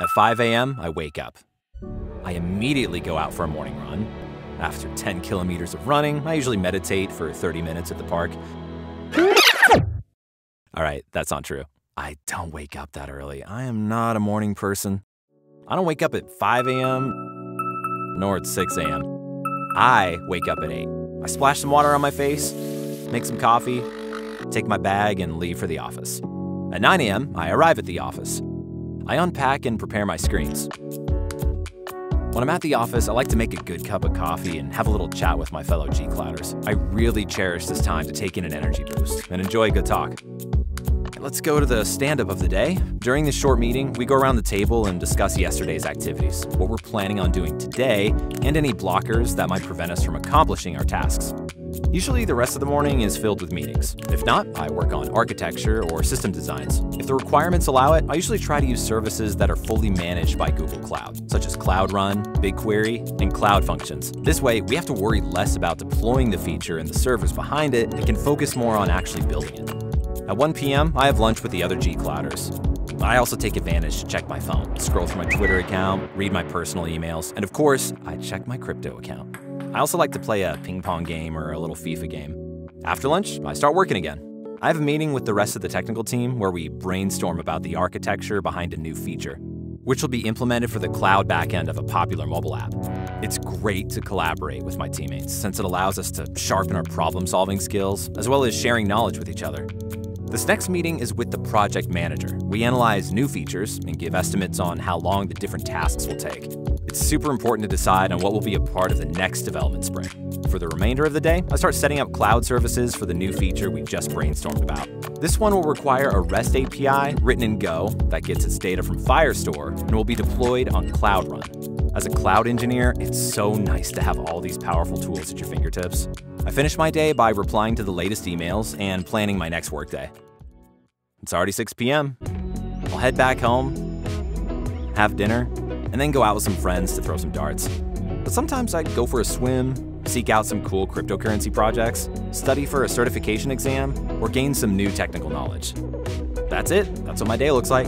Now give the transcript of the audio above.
At 5 a.m., I wake up. I immediately go out for a morning run. After 10 kilometers of running, I usually meditate for 30 minutes at the park. All right, that's not true. I don't wake up that early. I am not a morning person. I don't wake up at 5 a.m. nor at 6 a.m. I wake up at 8. I splash some water on my face, make some coffee, take my bag, and leave for the office. At 9 a.m., I arrive at the office. I unpack and prepare my screens. When I'm at the office, I like to make a good cup of coffee and have a little chat with my fellow G Clouders. I really cherish this time to take in an energy boost and enjoy a good talk. Let's go to the stand up of the day. During this short meeting, we go around the table and discuss yesterday's activities, what we're planning on doing today, and any blockers that might prevent us from accomplishing our tasks. Usually, the rest of the morning is filled with meetings. If not, I work on architecture or system designs. If the requirements allow it, I usually try to use services that are fully managed by Google Cloud, such as Cloud Run, BigQuery, and Cloud Functions. This way, we have to worry less about deploying the feature and the servers behind it and can focus more on actually building it. At 1 p.m., I have lunch with the other G Clouders. I also take advantage to check my phone, scroll through my Twitter account, read my personal emails, and of course, I check my crypto account. I also like to play a ping pong game or a little FIFA game. After lunch, I start working again. I have a meeting with the rest of the technical team where we brainstorm about the architecture behind a new feature, which will be implemented for the cloud backend of a popular mobile app. It's great to collaborate with my teammates since it allows us to sharpen our problem solving skills as well as sharing knowledge with each other. This next meeting is with the project manager. We analyze new features and give estimates on how long the different tasks will take. It's super important to decide on what will be a part of the next development sprint. For the remainder of the day, I start setting up cloud services for the new feature we just brainstormed about. This one will require a REST API written in Go that gets its data from Firestore and will be deployed on Cloud Run. As a cloud engineer, it's so nice to have all these powerful tools at your fingertips. I finish my day by replying to the latest emails and planning my next workday. It's already 6 p.m. I'll head back home, have dinner, and then go out with some friends to throw some darts. But sometimes I'd go for a swim, seek out some cool cryptocurrency projects, study for a certification exam, or gain some new technical knowledge. That's it. That's what my day looks like.